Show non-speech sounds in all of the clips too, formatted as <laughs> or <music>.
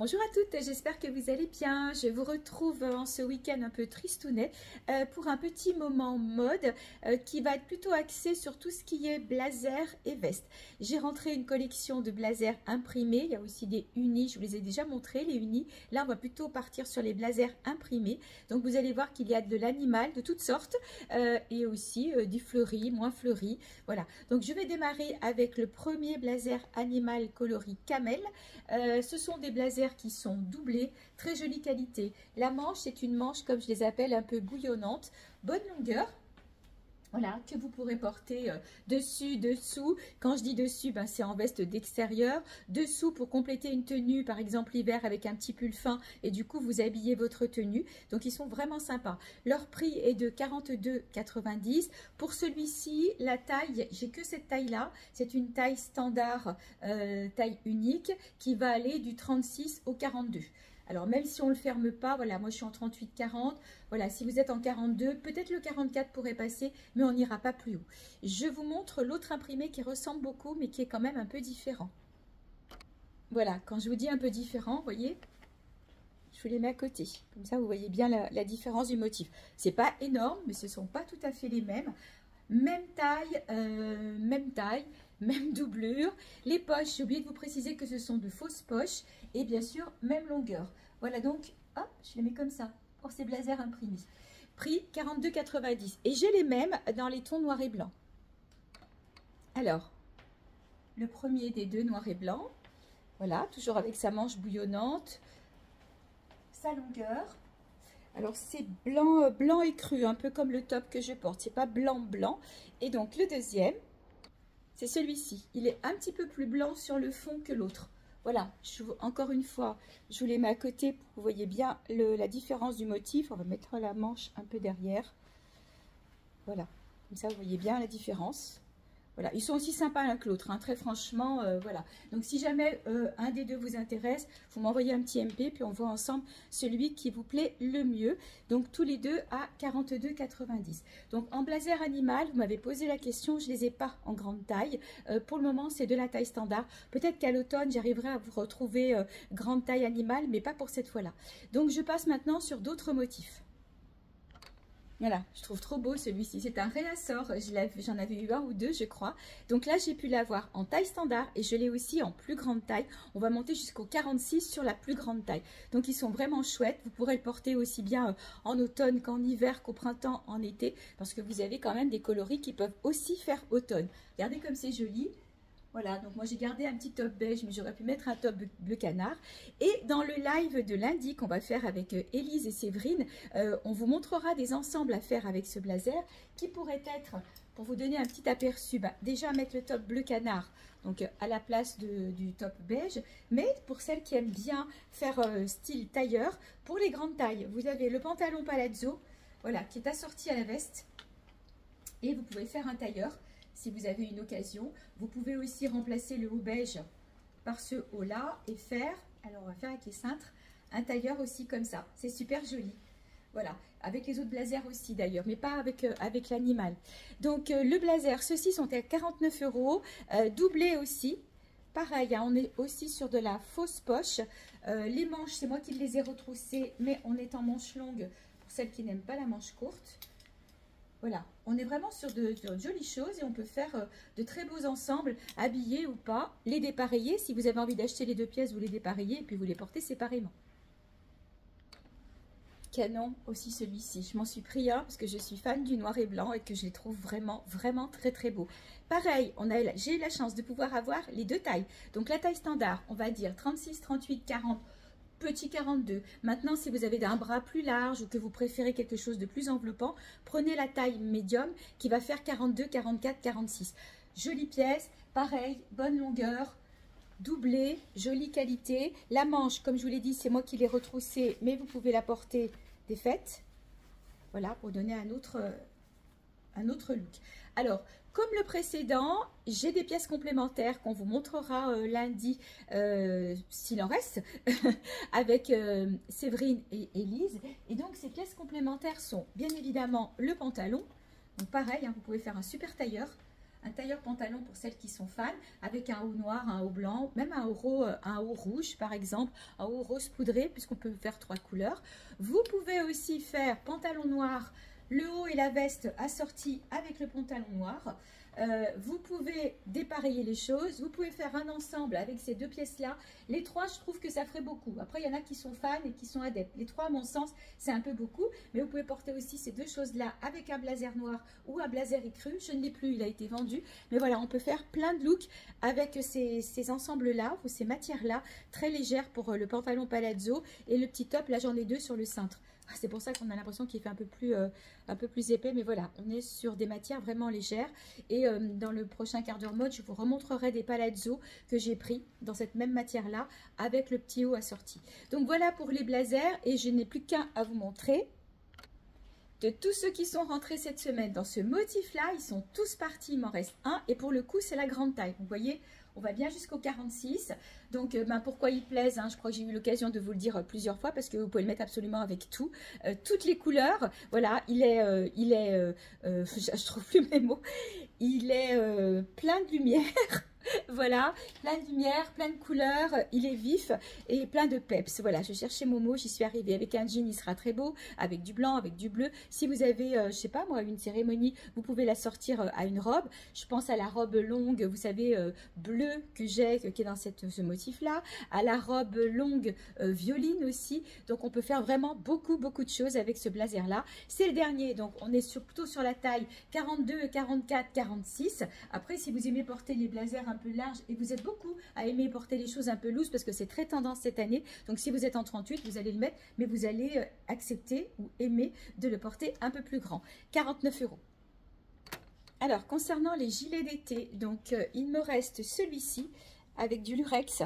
Bonjour à toutes, j'espère que vous allez bien. Je vous retrouve en ce week-end un peu tristounet euh, pour un petit moment mode euh, qui va être plutôt axé sur tout ce qui est blazer et veste. J'ai rentré une collection de blazers imprimés, il y a aussi des unis, je vous les ai déjà montrés les unis. Là on va plutôt partir sur les blazers imprimés. Donc vous allez voir qu'il y a de l'animal de toutes sortes euh, et aussi du fleuri, moins fleuri. Voilà, donc je vais démarrer avec le premier blazer animal coloris camel. ce sont des blazers qui sont doublés, très jolie qualité. La manche, c'est une manche, comme je les appelle, un peu bouillonnante, bonne longueur. Voilà, que vous pourrez porter euh, dessus, dessous. Quand je dis dessus, ben, c'est en veste d'extérieur. Dessous, pour compléter une tenue, par exemple l'hiver, avec un petit pull fin. Et du coup, vous habillez votre tenue. Donc, ils sont vraiment sympas. Leur prix est de 42,90. Pour celui-ci, la taille, j'ai que cette taille-là. C'est une taille standard, euh, taille unique, qui va aller du 36 au 42. Alors, même si on ne le ferme pas, voilà, moi je suis en 38-40. Voilà, si vous êtes en 42, peut-être le 44 pourrait passer, mais on n'ira pas plus haut. Je vous montre l'autre imprimé qui ressemble beaucoup, mais qui est quand même un peu différent. Voilà, quand je vous dis un peu différent, vous voyez, je vous les mets à côté. Comme ça, vous voyez bien la, différence du motif. C'est pas énorme, mais ce ne sont pas tout à fait les mêmes. Même taille, euh, même taille, même <laughs> doublure. Les poches, j'ai oublié de vous préciser que ce sont de fausses poches. Et bien sûr, même longueur. Voilà donc, hop, je les mets comme ça pour ces blazers imprimés. Prix 42,90. Et j'ai les mêmes dans les tons noir et blanc. Alors, le premier des deux noir et blanc. Voilà, toujours avec sa manche bouillonnante. Sa longueur. Alors, c'est blanc, euh, blanc et cru, un peu comme le top que je porte. C'est pas blanc, blanc. Et donc, le deuxième, c'est celui-ci. Il est un petit peu plus blanc sur le fond que l'autre. Voilà, encore une fois, je vous les mets à côté pour que vous voyez bien la différence du motif. On va mettre la manche un peu derrière. Voilà, comme ça vous voyez bien la différence. Voilà, ils sont aussi sympas l'un que l'autre, hein, très franchement, euh, voilà. Donc, si jamais euh, un des deux vous intéresse, vous m'envoyez un petit MP, puis on voit ensemble celui qui vous plaît le mieux. Donc, tous les deux à 42,90. Donc, en blazer animal, vous m'avez posé la question, je ne les ai pas en grande taille. Euh, pour le moment, c'est de la taille standard. Peut-être qu'à l'automne, j'arriverai à vous retrouver grande taille animale, mais pas pour cette fois-là. Donc, je passe maintenant sur d'autres motifs. Voilà, je trouve trop beau celui-ci. C'est un réassort. J'en avais eu un ou deux, je crois. Donc là, j'ai pu l'avoir en taille standard et je l'ai aussi en plus grande taille. On va monter jusqu'au 46 sur la plus grande taille. Donc, ils sont vraiment chouettes. Vous pourrez le porter aussi bien euh, en automne qu'en hiver, qu'au printemps, en été. Parce que vous avez quand même des coloris qui peuvent aussi faire automne. Regardez comme c'est joli. Voilà, donc moi j'ai gardé un petit top beige, mais j'aurais pu mettre un top bleu canard. Et dans le live de lundi qu'on va faire avec euh, et Séverine, euh, on vous montrera des ensembles à faire avec ce blazer qui pourrait être, pour vous donner un petit aperçu, bah, déjà mettre le top bleu canard, donc euh, à la place du top beige. Mais pour celles qui aiment bien faire style tailleur, pour les grandes tailles, vous avez le pantalon palazzo, voilà, qui est assorti à la veste. Et vous pouvez faire un tailleur si vous avez une occasion. Vous pouvez aussi remplacer le haut beige par ce haut-là et faire, alors on va faire avec les cintres, un tailleur aussi comme ça. C'est super joli. Voilà, avec les autres blazers aussi d'ailleurs, mais pas avec, euh, avec l'animal. Donc euh, le blazer, ceux-ci sont à 49 euros, euh, doublé aussi. Pareil, hein, on est aussi sur de la fausse poche. les manches, c'est moi qui les ai retroussées, mais on est en manche longue pour celles qui n'aiment pas la manche courte. Voilà, on est vraiment sur de, jolies choses et on peut faire euh, de très beaux ensembles, habillés ou pas, les dépareiller. Si vous avez envie d'acheter les deux pièces, vous les dépareillez et puis vous les portez séparément. Canon aussi celui-ci. Je m'en suis pris un parce que je suis fan du noir et blanc et que je les trouve vraiment, vraiment très, très beaux. Pareil, j'ai eu la chance de pouvoir avoir les deux tailles. Donc la taille standard, on va dire 36, 38, 40 petit 42. Maintenant, si vous avez un bras plus large ou que vous préférez quelque chose de plus enveloppant, prenez la taille médium qui va faire 42, 44, 46. Jolie pièce, pareil, bonne longueur, doublé, jolie qualité. La manche, comme je vous l'ai dit, c'est moi qui l'ai retroussée, mais vous pouvez la porter défaite. Voilà, pour donner un autre, un autre look. Alors, comme le précédent, j'ai des pièces complémentaires qu'on vous montrera euh, lundi, euh, s'il en reste, <laughs> avec euh, Séverine et Élise. Et donc, ces pièces complémentaires sont bien évidemment le pantalon. Donc, pareil, hein, vous pouvez faire un super tailleur un tailleur pantalon pour celles qui sont fans, avec un haut noir, un haut blanc, même un haut, un haut rouge par exemple, un haut rose poudré, puisqu'on peut faire trois couleurs. Vous pouvez aussi faire pantalon noir, le haut et la veste assortis avec le pantalon noir. Euh, vous pouvez dépareiller les choses, vous pouvez faire un ensemble avec ces deux pièces-là. Les trois, je trouve que ça ferait beaucoup. Après, il y en a qui sont fans et qui sont adeptes. Les trois, à mon sens, c'est un peu beaucoup, mais vous pouvez porter aussi ces deux choses-là avec un blazer noir ou un blazer écru. Je ne l'ai plus, il a été vendu. Mais voilà, on peut faire plein de looks avec ces, ces ensembles-là ou ces matières-là, très légères pour euh, le pantalon palazzo et le petit top. Là, j'en ai deux sur le cintre. C'est pour ça qu'on a l'impression qu'il fait un peu, plus, euh, un peu plus épais. Mais voilà, on est sur des matières vraiment légères. Et euh, dans le prochain quart d'heure mode, je vous remontrerai des palazzo que j'ai pris dans cette même matière-là avec le petit haut assorti. Donc voilà pour les blazers. Et je n'ai plus qu'un à vous montrer. De tous ceux qui sont rentrés cette semaine dans ce motif-là, ils sont tous partis. Il m'en reste un. Et pour le coup, c'est la grande taille. Vous voyez, on va bien jusqu'au 46. Donc, euh, ben, pourquoi il plaise hein, Je crois que j'ai eu l'occasion de vous le dire euh, plusieurs fois parce que vous pouvez le mettre absolument avec tout. Euh, toutes les couleurs. Voilà, il est, il est <laughs> je trouve plus mes mots. Il est plein de lumière. <laughs> voilà, plein de lumière, plein de couleurs, il est vif et plein de peps. Voilà, je cherchais mon mot, j'y suis arrivée. Avec un jean, il sera très beau, avec du blanc, avec du bleu. Si vous avez, euh, je sais pas moi, une cérémonie, vous pouvez la sortir euh, à une robe. Je pense à la robe longue, vous savez, euh, bleue que j'ai, qui est dans cette, ce motif-là, à la robe longue violine aussi. Donc, on peut faire vraiment beaucoup, beaucoup de choses avec ce blazer-là. C'est le dernier, donc on est plutôt sur la taille 42, 44, 46. Après, si vous aimez porter les blazers un peu large et vous êtes beaucoup à aimer porter les choses un peu loose parce que c'est très tendance cette année. Donc si vous êtes en 38, vous allez le mettre, mais vous allez euh, accepter ou aimer de le porter un peu plus grand. 49 euros. Alors, concernant les gilets d'été, donc euh, il me reste celui-ci avec du lurex.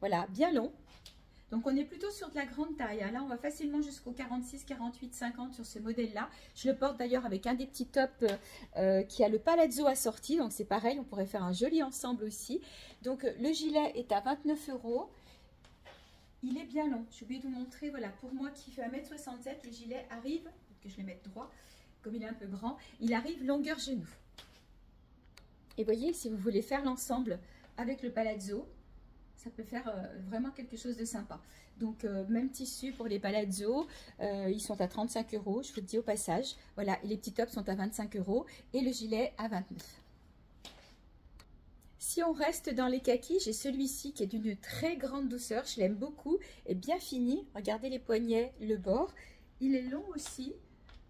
Voilà, bien long, donc, on est plutôt sur de la grande taille. Hein. Là, on va facilement jusqu'au 46, 48, 50 sur ce modèle-là. Je le porte d'ailleurs avec un des petits tops euh, euh, qui a le palazzo assorti. Donc, c'est pareil, on pourrait faire un joli ensemble aussi. Donc, le gilet est à 29 euros. Il est bien long. J'ai oublié de vous montrer. Voilà, pour moi qui fait 1m67, le gilet arrive, que je le mette droit, comme il est un peu grand, il arrive longueur genou. Et voyez, si vous voulez faire l'ensemble avec le palazzo, ça peut faire euh, vraiment quelque chose de sympa. Donc, euh, même tissu pour les palazzo, euh, ils sont à 35 euros, je vous le dis au passage. Voilà, les petits tops sont à 25 euros et le gilet à 29. Si on reste dans les kakis, j'ai celui-ci qui est d'une très grande douceur, je l'aime beaucoup, et bien fini. Regardez les poignets, le bord. Il est long aussi,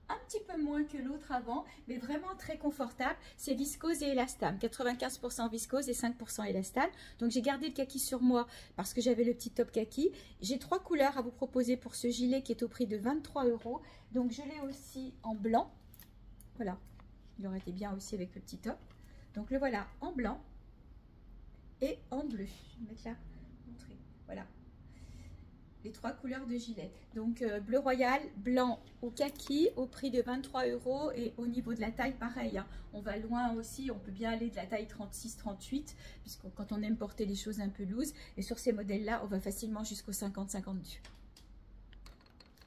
un petit peu moins que l'autre avant, mais vraiment très confortable. C'est viscose et élastane, 95% viscose et 5% élastane. Donc j'ai gardé le kaki sur moi parce que j'avais le petit top kaki. J'ai trois couleurs à vous proposer pour ce gilet qui est au prix de 23 euros. Donc je l'ai aussi en blanc. Voilà, il aurait été bien aussi avec le petit top. Donc le voilà en blanc et en bleu. Je vais mettre là, montrer. Voilà, les trois couleurs de gilet. Donc euh, bleu royal, blanc ou kaki au prix de 23 euros et au niveau de la taille pareil. Hein. on va loin aussi, on peut bien aller de la taille 36-38 puisque quand on aime porter les choses un peu loose et sur ces modèles là on va facilement jusqu'au 50-52.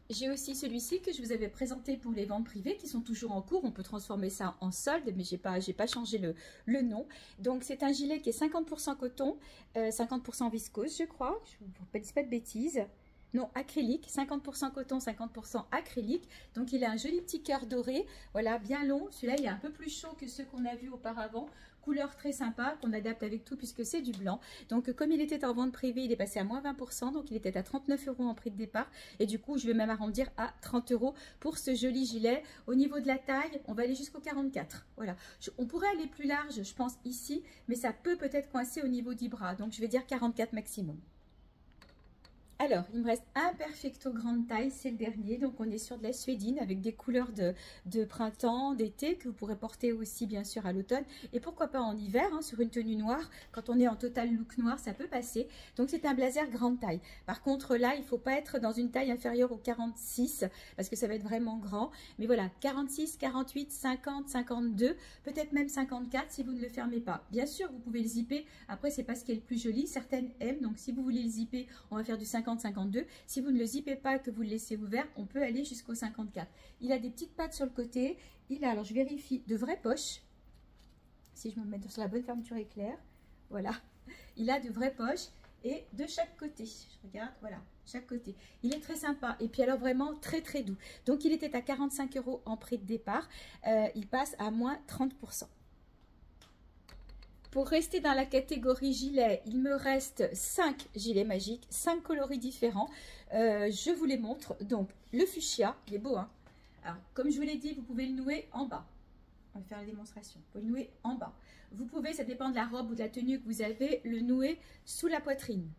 J'ai aussi celui-ci que je vous avais présenté pour les ventes privées qui sont toujours en cours. On peut transformer ça en solde, mais je n'ai pas, pas changé le, le nom. Donc, c'est un gilet qui est 50% coton, 50% euh, viscose, je crois. Je ne vous dis pas de bêtises. Non, acrylique, 50% coton, 50% acrylique. Donc, il a un joli petit cœur doré. Voilà, bien long. Celui-là, il est un peu plus chaud que ceux qu'on a vus auparavant. Couleur très sympa qu'on adapte avec tout puisque c'est du blanc. Donc, comme il était en vente privée, il est passé à moins 20%. Donc, il était à 39 euros en prix de départ. Et du coup, je vais même arrondir à 30 euros pour ce joli gilet. Au niveau de la taille, on va aller jusqu'au 44. Voilà. on pourrait aller plus large, je pense, ici. Mais ça peut peut-être coincer au niveau du bras. Donc, je vais dire 44 maximum. Alors, il me reste un Perfecto grande taille, c'est le dernier. Donc, on est sur de la suédine avec des couleurs de, printemps, d'été que vous pourrez porter aussi, bien sûr, à l'automne. Et pourquoi pas en hiver, hein, sur une tenue noire. Quand on est en total look noir, ça peut passer. Donc, c'est un blazer grande taille. Par contre, là, il ne faut pas être dans une taille inférieure au 46 parce que ça va être vraiment grand. Mais voilà, 46, 48, 50, 52, peut-être même 54 si vous ne le fermez pas. Bien sûr, vous pouvez le zipper. Après, c'est pas ce qui est le plus joli. Certaines aiment. Donc, si vous voulez le zipper, on va faire du 50 52 Si vous ne le zippez pas, que vous le laissez ouvert, on peut aller jusqu'au 54. Il a des petites pattes sur le côté. Il a, alors je vérifie, de vraies poches. si je me mets sur la bonne fermeture éclair. Voilà, il a de vraies poches et de chaque côté. Je regarde, voilà, chaque côté. Il est très sympa et puis alors vraiment très très doux. Donc il était à 45 euros en prix de départ. Euh, il passe à moins 30%. Pour rester dans la catégorie gilet, il me reste 5 gilets magiques, 5 coloris différents. Euh, je vous les montre. Donc le fuchsia, il est beau. Hein alors, comme je vous l'ai dit, vous pouvez le nouer en bas. On va faire la démonstration. Vous pouvez le nouer en bas. Vous pouvez, ça dépend de la robe ou de la tenue que vous avez, le nouer sous la poitrine.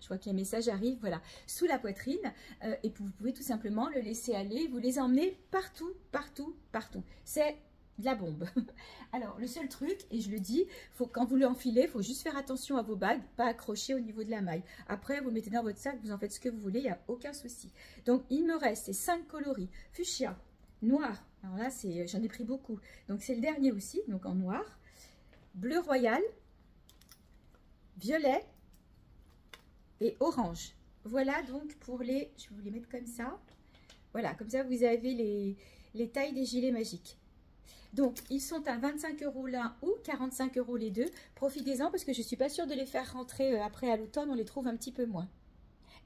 Je vois que les messages arrivent, voilà, sous la poitrine. Euh, et vous pouvez tout simplement le laisser aller, vous les emmener partout, partout, partout. C'est de la bombe. <laughs> Alors, le seul truc, et je le dis, quand vous l'enfilez, il faut juste faire attention à vos bagues, pas accrocher au niveau de la maille. Après, vous mettez dans votre sac, vous en faites ce que vous voulez, il n'y a aucun souci. Donc, il me reste ces cinq coloris. Fuchsia, noir, alors là, j'en ai pris beaucoup. Donc, c'est le dernier aussi, donc en noir bleu royal, violet et orange. Voilà donc pour les, je vais vous les mettre comme ça. Voilà, comme ça vous avez les tailles des gilets magiques. Donc, ils sont à 25 euros l'un ou 45 euros les deux. Profitez-en parce que je ne suis pas sûre de les faire rentrer euh, après à l'automne. On les trouve un petit peu moins.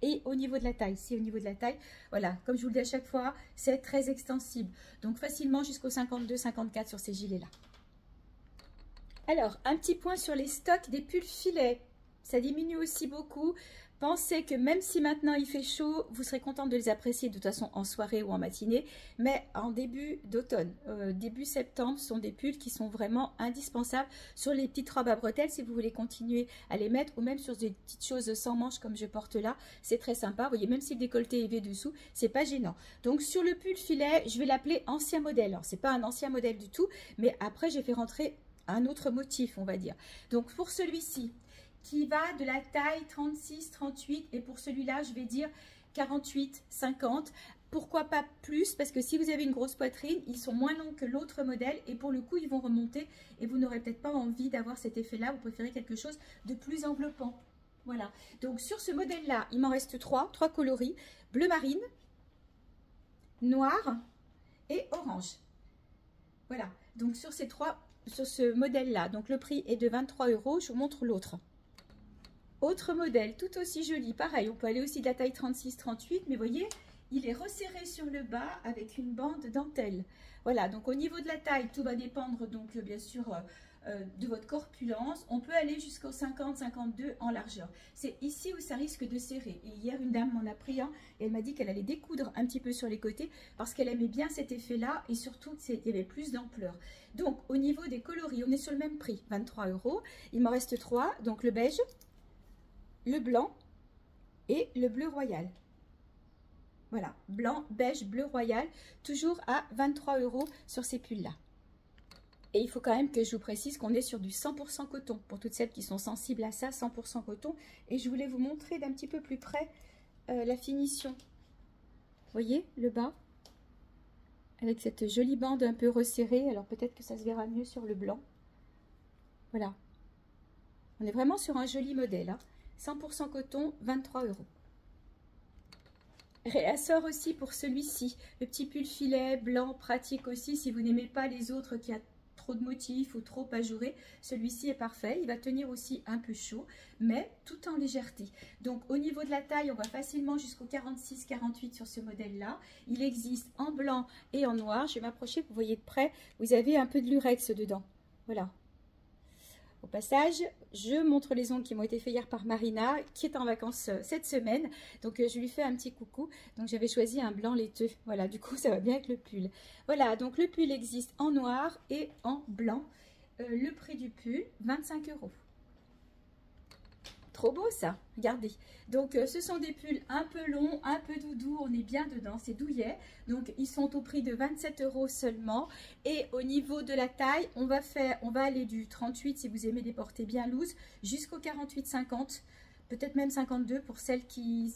Et au niveau de la taille, si au niveau de la taille, voilà, comme je vous le dis à chaque fois, c'est très extensible. Donc, facilement jusqu'au 52-54 sur ces gilets-là. Alors, un petit point sur les stocks des pulls filets. Ça diminue aussi beaucoup. Pensez que même si maintenant il fait chaud, vous serez content de les apprécier de toute façon en soirée ou en matinée. Mais en début d'automne, euh, début septembre, ce sont des pulls qui sont vraiment indispensables sur les petites robes à bretelles si vous voulez continuer à les mettre ou même sur des petites choses sans manches comme je porte là. C'est très sympa. Vous voyez, même si le décolleté est V dessous, c'est pas gênant. Donc sur le pull filet, je vais l'appeler ancien modèle. Alors c'est pas un ancien modèle du tout, mais après j'ai fait rentrer un autre motif, on va dire. Donc pour celui-ci, qui va de la taille 36, 38, et pour celui-là, je vais dire 48, 50. Pourquoi pas plus? Parce que si vous avez une grosse poitrine, ils sont moins longs que l'autre modèle et pour le coup, ils vont remonter et vous n'aurez peut-être pas envie d'avoir cet effet-là. Vous préférez quelque chose de plus enveloppant. Voilà. Donc sur ce modèle-là, il m'en reste trois, trois coloris. Bleu marine, noir et orange. Voilà. Donc sur ces trois sur ce modèle-là. Donc le prix est de 23 euros. Je vous montre l'autre. Autre modèle, tout aussi joli. Pareil, on peut aller aussi de la taille 36-38, mais voyez, il est resserré sur le bas avec une bande dentelle. Voilà, donc au niveau de la taille, tout va dépendre donc bien sûr euh, euh, de votre corpulence. On peut aller jusqu'au 50-52 en largeur. C'est ici où ça risque de serrer. Et hier, une dame m'en a pris un et elle m'a dit qu'elle allait découdre un petit peu sur les côtés parce qu'elle aimait bien cet effet-là et surtout qu'il y avait plus d'ampleur. Donc, au niveau des coloris, on est sur le même prix, 23 euros. Il m'en reste trois, donc le beige, le blanc et le bleu royal. Voilà, blanc, beige, bleu royal, toujours à 23 euros sur ces pulls-là. Et il faut quand même que je vous précise qu'on est sur du 100% coton. Pour toutes celles qui sont sensibles à ça, 100% coton. Et je voulais vous montrer d'un petit peu plus près euh, la finition. Vous voyez le bas Avec cette jolie bande un peu resserrée. Alors peut-être que ça se verra mieux sur le blanc. Voilà. On est vraiment sur un joli modèle. 100% hein. coton, 23 euros. Réassort aussi pour celui-ci. Le petit pull filet blanc, pratique aussi si vous n'aimez pas les autres qui a trop de motifs ou trop ajouré, celui-ci est parfait. Il va tenir aussi un peu chaud, mais tout en légèreté. Donc au niveau de la taille, on va facilement jusqu'au 46-48 sur ce modèle-là. Il existe en blanc et en noir. Je vais m'approcher, vous voyez de près, vous avez un peu de lurex dedans. Voilà, au passage, je montre les ongles qui m'ont été faits hier par Marina, qui est en vacances euh, cette semaine. Donc, euh, je lui fais un petit coucou. Donc, j'avais choisi un blanc laiteux. Voilà, du coup, <laughs> ça va bien avec le pull. Voilà, donc le pull existe en noir et en blanc. Euh, le prix du pull, 25 euros. Trop beau ça, regardez. Donc euh, ce sont des pulls un peu longs, un peu doudous, on est bien dedans, c'est douillet. Donc ils sont au prix de 27 euros seulement. Et au niveau de la taille, on va faire, on va aller du 38 si vous aimez des portées bien loose, jusqu'au 48-50, peut-être même 52 pour celles qui...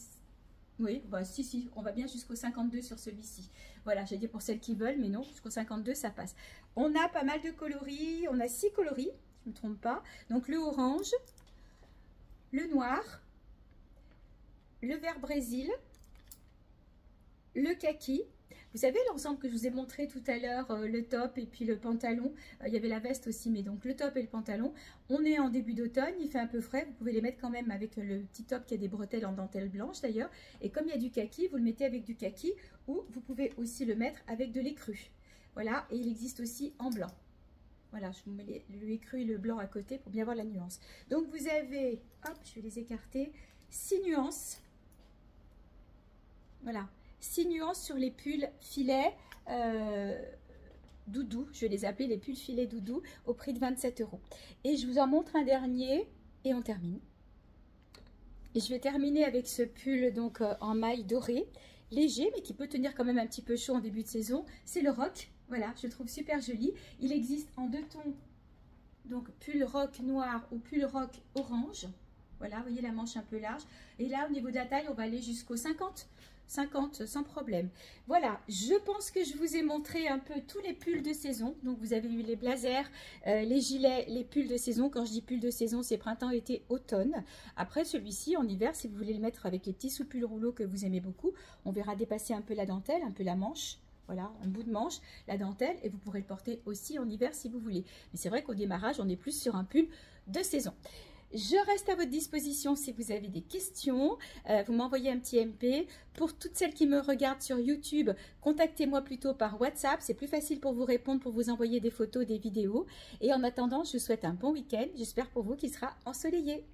Oui, bah si, si, on va bien jusqu'au 52 sur celui-ci. Voilà, j'ai dit pour celles qui veulent, mais non, jusqu'au 52, ça passe. On a pas mal de coloris, on a six coloris, je ne me trompe pas. Donc le orange, le noir, le vert brésil, le kaki. Vous savez l'ensemble que je vous ai montré tout à l'heure, euh, le top et puis le pantalon, euh, il y avait la veste aussi, mais donc le top et le pantalon. On est en début d'automne, il fait un peu frais, vous pouvez les mettre quand même avec le petit top qui a des bretelles en dentelle blanche d'ailleurs. Et comme il y a du kaki, vous le mettez avec du kaki ou vous pouvez aussi le mettre avec de l'écru. Voilà, et il existe aussi en blanc. Voilà, je vous mets l'écru et le blanc à côté pour bien voir la nuance. Donc vous avez, hop, je vais les écarter, six nuances. Voilà, six nuances sur les pulls filets euh, doudou. Je vais les appeler les pulls filets doudou au prix de 27 euros. Et je vous en montre un dernier et on termine. Et je vais terminer avec ce pull donc euh, en maille dorée, léger mais qui peut tenir quand même un petit peu chaud en début de saison. C'est le rock voilà, je trouve super joli. Il existe en deux tons, donc pull rock noir ou pull rock orange. Voilà, vous voyez la manche un peu large. Et là, au niveau de la taille, on va aller jusqu'au 50. 50 sans problème. Voilà, je pense que je vous ai montré un peu tous les pulls de saison. Donc vous avez eu les blazers, euh, les gilets, les pulls de saison. Quand je dis pulls de saison, c'est printemps, été, automne. Après celui-ci, en hiver, si vous voulez le mettre avec les petits sous-pulls rouleaux que vous aimez beaucoup, on verra dépasser un peu la dentelle, un peu la manche. Voilà, un bout de manche, la dentelle, et vous pourrez le porter aussi en hiver si vous voulez. Mais c'est vrai qu'au démarrage, on est plus sur un pull de saison. Je reste à votre disposition si vous avez des questions. Euh, vous m'envoyez un petit MP. Pour toutes celles qui me regardent sur YouTube, contactez-moi plutôt par WhatsApp. C'est plus facile pour vous répondre, pour vous envoyer des photos, des vidéos. Et en attendant, je vous souhaite un bon week-end. J'espère pour vous qu'il sera ensoleillé.